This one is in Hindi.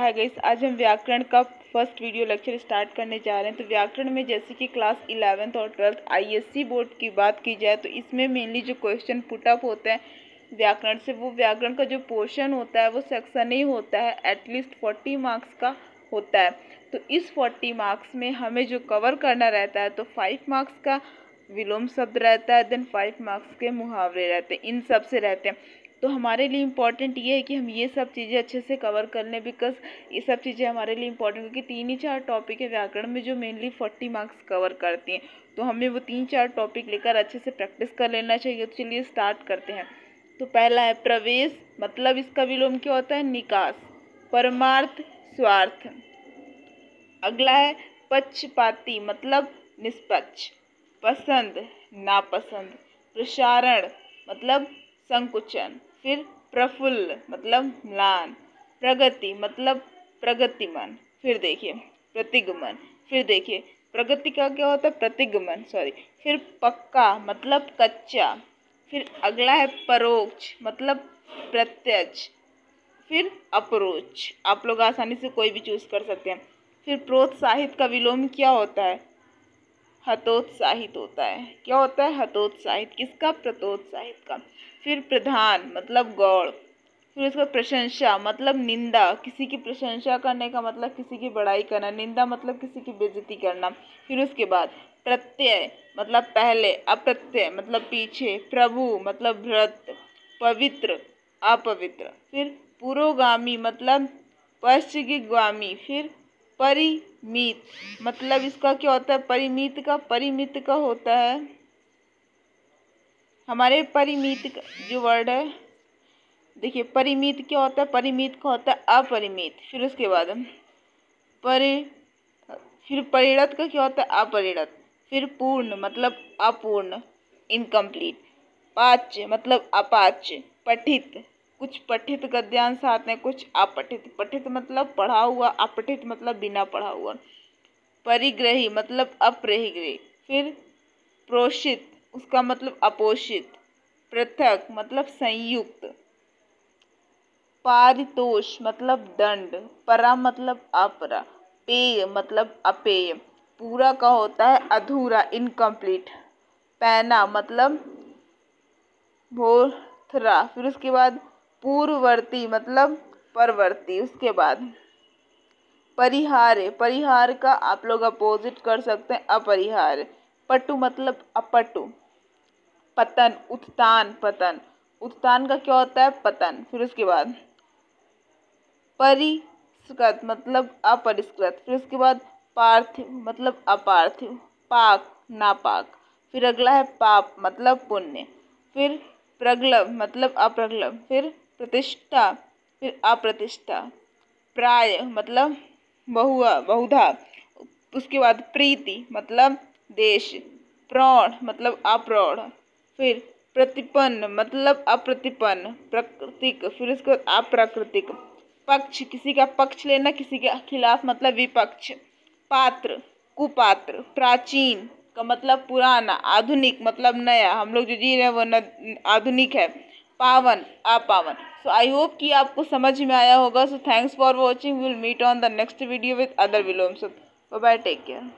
हाय गाइस आज हम व्याकरण का फ़र्स्ट वीडियो लेक्चर स्टार्ट करने जा रहे हैं। तो व्याकरण में जैसे कि क्लास इलेवेंथ और ट्वेल्थ आईएससी बोर्ड की बात की जाए तो इसमें मेनली जो क्वेश्चन पुटअप होते हैं व्याकरण से, वो व्याकरण का जो पोर्शन होता है, वो सेक्शन ही होता है एटलीस्ट फोर्टी मार्क्स का होता है। तो इस फोर्टी मार्क्स में हमें जो कवर करना रहता है तो फाइव मार्क्स का विलोम शब्द रहता है देन फाइव मार्क्स के मुहावरे रहते हैं। इन सबसे रहते हैं। तो हमारे लिए इंपॉर्टेंट ये है कि हम ये सब चीज़ें अच्छे से कवर कर लें बिकॉज़ ये सब चीज़ें हमारे लिए इंपॉर्टेंट क्योंकि तीन ही चार टॉपिक है व्याकरण में जो मेनली फोर्टी मार्क्स कवर करती हैं। तो हमें वो तीन चार टॉपिक लेकर अच्छे से प्रैक्टिस कर लेना चाहिए। तो चलिए स्टार्ट करते हैं। तो पहला है प्रवेश मतलब इसका विलोम क्या होता है? निकास, परमार्थ, स्वार्थ। अगला है पक्षपाती मतलब निष्पक्ष, पसंद, नापसंद, प्रसारण मतलब संकुचन। फिर प्रफुल्ल मतलब म्लान। प्रगति मतलब प्रगतिमान। फिर देखिए, प्रतिगमन। फिर देखिए, प्रगति का क्या होता है? प्रतिगमन सॉरी फिर पक्का मतलब कच्चा। फिर अगला है परोक्ष मतलब प्रत्यक्ष। फिर अप्रोच। आप लोग आसानी से कोई भी चूज़ कर सकते हैं। फिर प्रोत्साहित का विलोम क्या होता है? हतोत्साहित होता है। क्या होता है हतोत्साहित? किसका? प्रतोत्साहित का। फिर प्रधान मतलब गौड़। फिर उसका प्रशंसा मतलब निंदा। किसी की प्रशंसा करने का मतलब किसी की बड़ाई करना। निंदा मतलब किसी की बेजती करना। फिर उसके बाद प्रत्यय मतलब पहले, अप्रत्यय मतलब पीछे। प्रभु मतलब व्रत पवित्र, अपवित्र। फिर पुरोगामी मतलब पश्चिगामी फिर परिमित मतलब इसका क्या होता है? परिमित का परिमित का होता है। हमारे परिमित जो वर्ड है, देखिए, परिमित क्या होता है? परिमित का होता है अपरिमित। फिर उसके बाद परि, फिर परिणत का क्या होता है? अपरिणत। फिर पूर्ण मतलब अपूर्ण इनकम्प्लीट पाच्य मतलब अपाच्य, पठित। कुछ पठित गद्यांश आते हैं, कुछ अपठित। पठित मतलब पढ़ा हुआ, अपठित मतलब बिना पढ़ा हुआ। परिग्रही मतलब अप्रहिग्रही फिर प्रोषित, उसका मतलब अपोषित। पृथक मतलब संयुक्त। पारितोष मतलब दंड। परा मतलब अपरा। पेय मतलब अपेय। पूरा का होता है अधूरा इनकम्प्लीट पैना मतलब भोथरा फिर उसके बाद पूर्ववर्ती मतलब परवर्ती, उसके बाद। परिहार्य परिहार का आप लोग अपोजिट कर सकते हैं अपरिहार्य पटु मतलब अपटु। पतन, उत्तान पतन। उत्तान का क्या होता है? पतन। फिर उसके बाद परिष्कृत मतलब अपरिष्कृत। फिर उसके बाद पार्थिव मतलब अपार्थिव। पाक, नापाक। फिर अगला है पाप मतलब पुण्य। फिर प्रगलभ मतलब अप्रगलब फिर प्रतिष्ठा, फिर अप्रतिष्ठा। प्राय मतलब बहुआ, बहुधा। उसके बाद प्रीति मतलब देश। प्रौढ़ मतलब अप्रौढ़। फिर प्रतिपन्न मतलब अप्रतिपन्न। प्राकृतिक, फिर उसके बाद अप्राकृतिक। पक्ष, किसी का पक्ष लेना, किसी के खिलाफ मतलब विपक्ष। पात्र, कुपात्र। प्राचीन, का मतलब पुराना, आधुनिक मतलब नया। हम लोग जो जी रहे हैं, वो आधुनिक है। पावन अपावन सो आई होप कि आपको समझ में आया होगा। So thanks for watching will meet on the next video with other vilom so bye take care